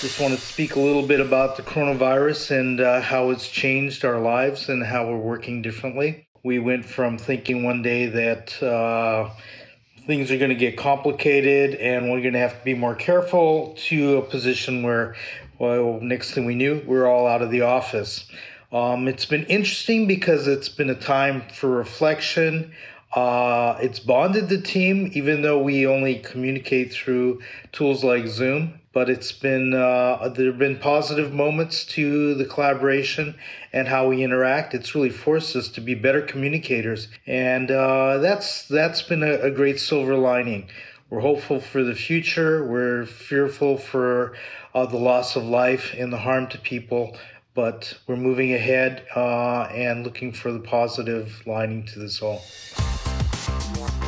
Just want to speak a little bit about the coronavirus and uh, how it's changed our lives and how we're working differently. We went from thinking one day that uh, things are going to get complicated and we're going to have to be more careful to a position where, well, next thing we knew, we're all out of the office. Um, it's been interesting because it's been a time for reflection. Uh, it's bonded the team, even though we only communicate through tools like Zoom but it's been uh, there have been positive moments to the collaboration and how we interact. It's really forced us to be better communicators, and uh, that's that's been a, a, great silver lining. We're hopeful for the future. We're fearful for uh, the loss of life and the harm to people, but we're moving ahead uh, and looking for the positive lining to this all. Bye.